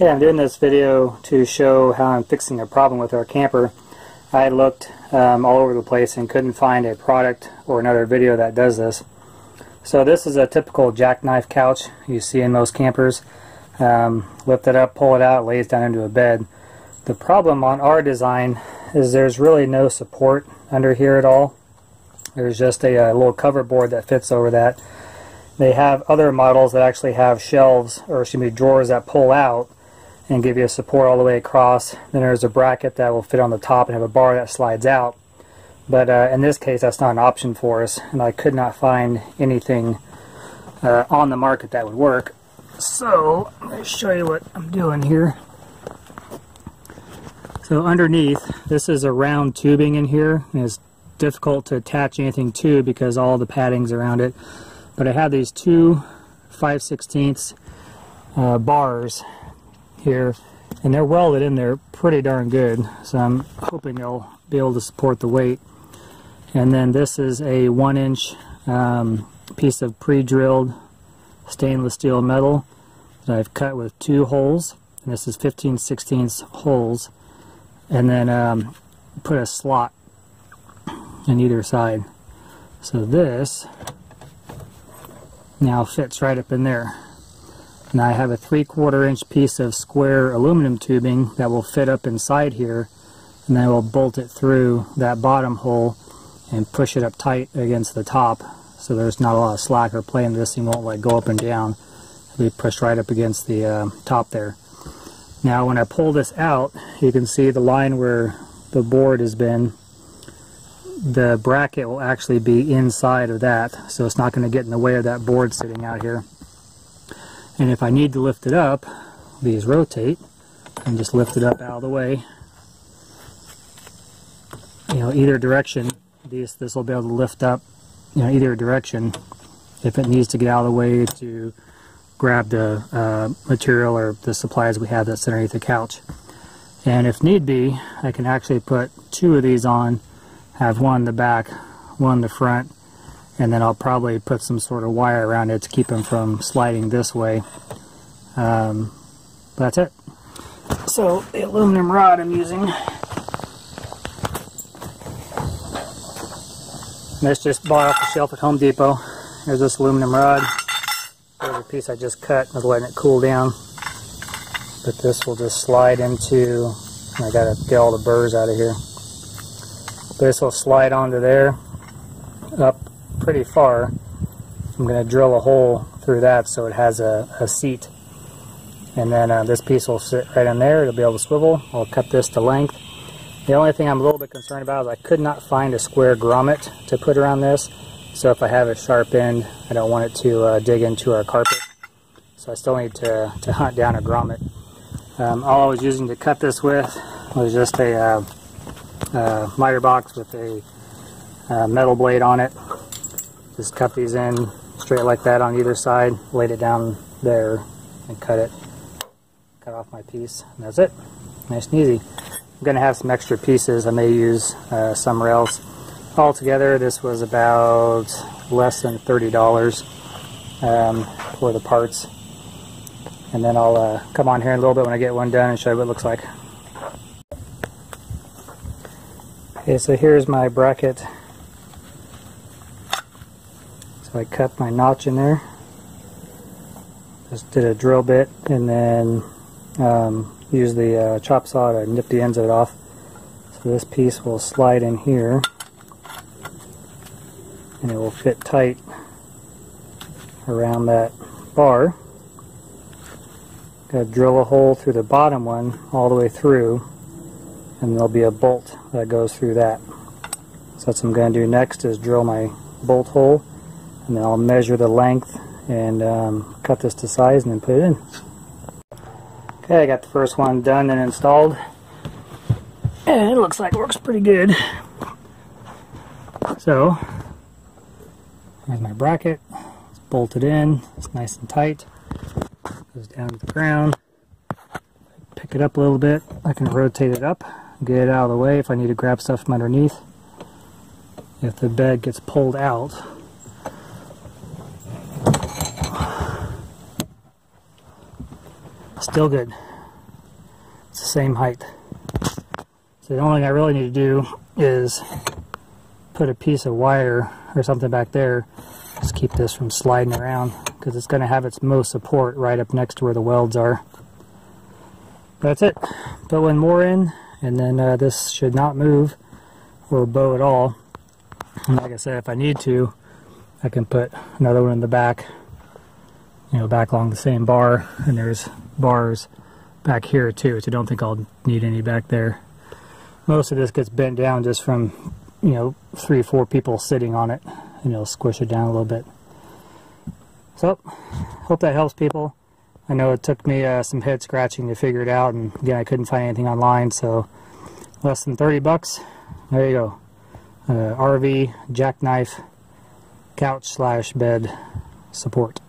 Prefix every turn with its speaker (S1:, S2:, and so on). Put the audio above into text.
S1: Okay, I'm doing this video to show how I'm fixing a problem with our camper. I looked um, all over the place and couldn't find a product or another video that does this. So this is a typical jackknife couch you see in most campers. Um, lift it up, pull it out, lays down into a bed. The problem on our design is there's really no support under here at all. There's just a, a little cover board that fits over that. They have other models that actually have shelves, or excuse me, drawers that pull out and give you a support all the way across. Then there's a bracket that will fit on the top and have a bar that slides out. But uh, in this case, that's not an option for us, and I could not find anything uh, on the market that would work. So, let me show you what I'm doing here. So underneath, this is a round tubing in here, and it's difficult to attach anything to because all the padding's around it. But I have these two 5 16 uh, bars here and they're welded in there pretty darn good so I'm hoping they'll be able to support the weight. And then this is a one inch um, piece of pre-drilled stainless steel metal that I've cut with two holes and this is 15 16 holes and then um, put a slot in either side. So this now fits right up in there and I have a three quarter inch piece of square aluminum tubing that will fit up inside here. And then I will bolt it through that bottom hole and push it up tight against the top. So there's not a lot of slack or play in this. Thing won't like go up and down. It'll be pushed right up against the uh, top there. Now when I pull this out you can see the line where the board has been. The bracket will actually be inside of that. So it's not going to get in the way of that board sitting out here and if I need to lift it up, these rotate and just lift it up out of the way. You know, either direction, these this will be able to lift up, you know, either direction if it needs to get out of the way to grab the uh, material or the supplies we have that's underneath the couch. And if need be, I can actually put two of these on, have one in the back, one in the front, and then I'll probably put some sort of wire around it to keep them from sliding this way. Um, that's it. So the aluminum rod I'm using, this just bought off the shelf at Home Depot. There's this aluminum rod. There's a piece I just cut. I was letting it cool down. But this will just slide into, I gotta get all the burrs out of here. This will slide onto there, up pretty far. I'm going to drill a hole through that so it has a, a seat. And then uh, this piece will sit right in there. It'll be able to swivel. I'll cut this to length. The only thing I'm a little bit concerned about is I could not find a square grommet to put around this. So if I have a sharp end, I don't want it to uh, dig into our carpet. So I still need to, to hunt down a grommet. Um, all I was using to cut this with was just a uh, uh miter box with a uh, metal blade on it. Just cut these in straight like that on either side, laid it down there, and cut it. Cut off my piece, and that's it. Nice and easy. I'm going to have some extra pieces I may use uh, somewhere else. Altogether, this was about less than $30 um, for the parts. And then I'll uh, come on here in a little bit when I get one done and show you what it looks like. Okay, so here's my bracket so I cut my notch in there. Just did a drill bit and then um, use the uh, chop saw to nip the ends of it off. So this piece will slide in here and it will fit tight around that bar. Got to drill a hole through the bottom one all the way through and there'll be a bolt that goes through that. So that's what I'm going to do next is drill my bolt hole and then I'll measure the length and um, cut this to size and then put it in. Okay, I got the first one done and installed and it looks like it works pretty good. So, here's my bracket, it's bolted in, it's nice and tight, goes down to the ground, pick it up a little bit, I can rotate it up, get it out of the way if I need to grab stuff from underneath. If the bed gets pulled out, Still good. It's the same height. So the only thing I really need to do is put a piece of wire or something back there. Just keep this from sliding around because it's going to have its most support right up next to where the welds are. That's it. Put one more in and then uh, this should not move or bow at all. And like I said, if I need to, I can put another one in the back, you know, back along the same bar. And there's bars back here too, so I don't think I'll need any back there. Most of this gets bent down just from, you know, three, four people sitting on it, and it'll squish it down a little bit. So, hope that helps people. I know it took me uh, some head scratching to figure it out, and again, I couldn't find anything online, so less than 30 bucks. There you go. Uh, RV jackknife couch slash bed support.